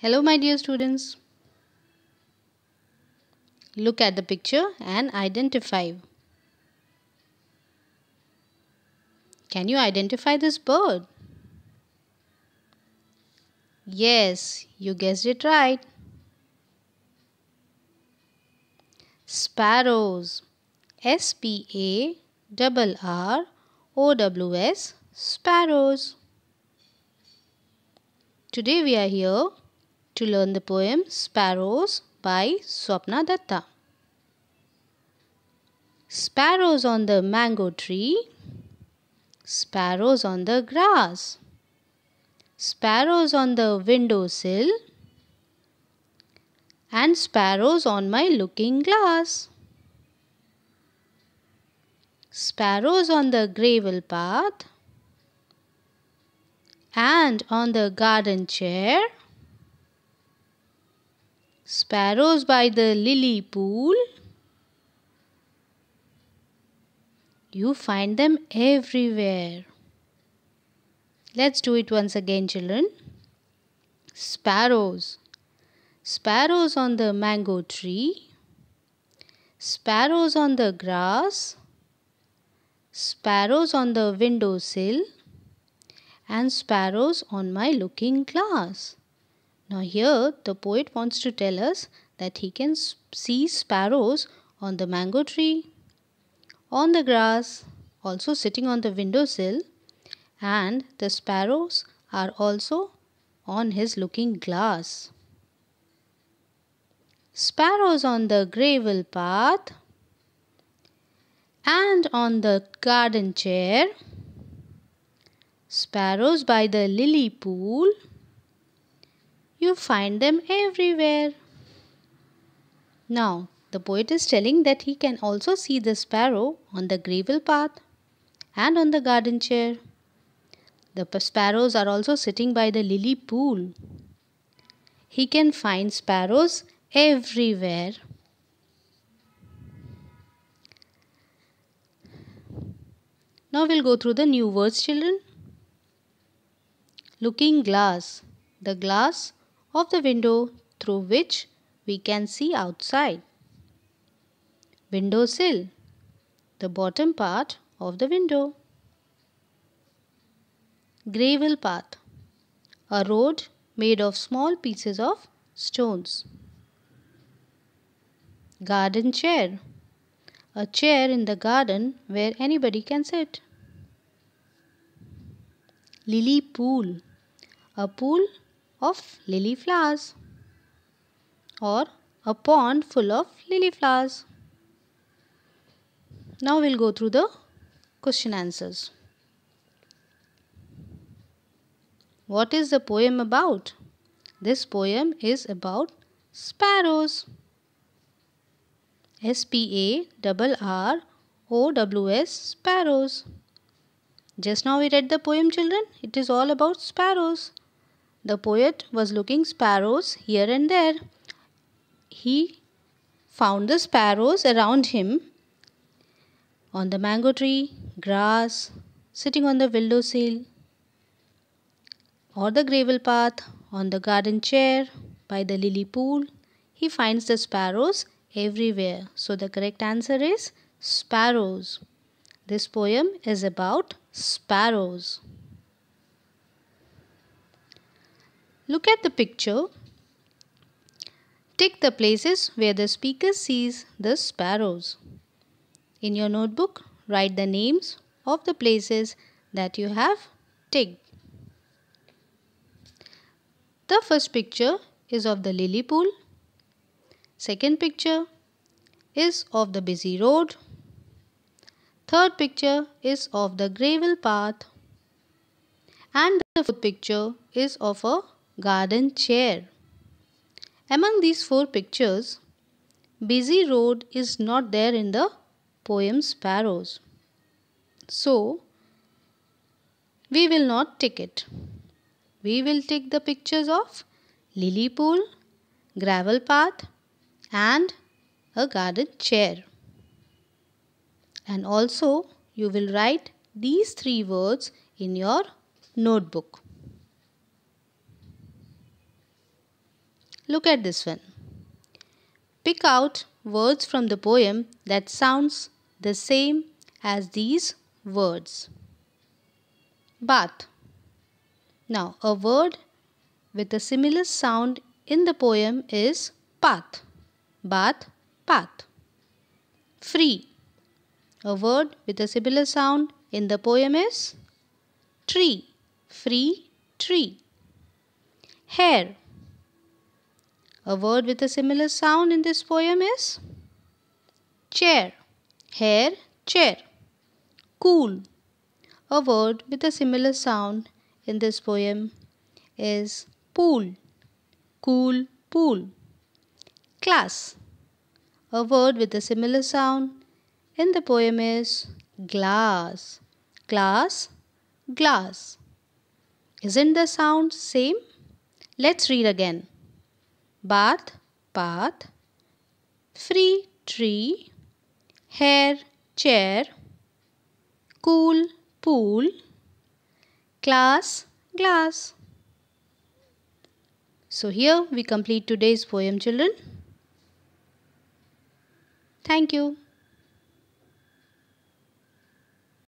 Hello my dear students. Look at the picture and identify. Can you identify this bird? Yes, you guessed it right. Sparrows. S P A R R O W S. Sparrows. Today we are here to learn the poem Sparrows by Swapna Datta. Sparrows on the mango tree, sparrows on the grass, sparrows on the window sill, and sparrows on my looking glass. Sparrows on the gravel path and on the garden chair Sparrows by the lily pool. You find them everywhere. Let's do it once again, children. Sparrows. Sparrows on the mango tree. Sparrows on the grass. Sparrows on the window sill. And sparrows on my looking glass. Now here the poet wants to tell us that he can see sparrows on the mango tree, on the grass, also sitting on the windowsill and the sparrows are also on his looking glass. Sparrows on the gravel path and on the garden chair. Sparrows by the lily pool you find them everywhere. Now, the poet is telling that he can also see the sparrow on the gravel path and on the garden chair. The sparrows are also sitting by the lily pool. He can find sparrows everywhere. Now we'll go through the new words, children. Looking glass. The glass of the window through which we can see outside. Window sill, the bottom part of the window. Gravel path, a road made of small pieces of stones. Garden chair, a chair in the garden where anybody can sit. Lily pool, a pool of lily flowers or a pond full of lily flowers. Now we'll go through the question answers. What is the poem about? This poem is about sparrows. S P A R R O W S sparrows. Just now we read the poem children. It is all about sparrows. The poet was looking sparrows here and there. He found the sparrows around him on the mango tree, grass, sitting on the window sill, or the gravel path, on the garden chair, by the lily pool. He finds the sparrows everywhere. So the correct answer is sparrows. This poem is about sparrows. Look at the picture. Tick the places where the speaker sees the sparrows. In your notebook, write the names of the places that you have ticked. The first picture is of the lily pool. Second picture is of the busy road. Third picture is of the gravel path. And the fourth picture is of a garden chair. Among these four pictures, busy road is not there in the poem Sparrows. So, we will not take it. We will take the pictures of lily pool, gravel path and a garden chair. And also, you will write these three words in your notebook. Look at this one. Pick out words from the poem that sounds the same as these words. Bath. Now, a word with a similar sound in the poem is path. Bath, path. Free. A word with a similar sound in the poem is tree. Free, tree. Hair. A word with a similar sound in this poem is chair. Hair, chair. Cool. A word with a similar sound in this poem is pool. Cool, pool. Class. A word with a similar sound in the poem is glass. Glass, glass. Isn't the sound same? Let's read again. Bath, path. Free, tree. Hair, chair. Cool, pool. Class, glass. So here we complete today's poem children. Thank you.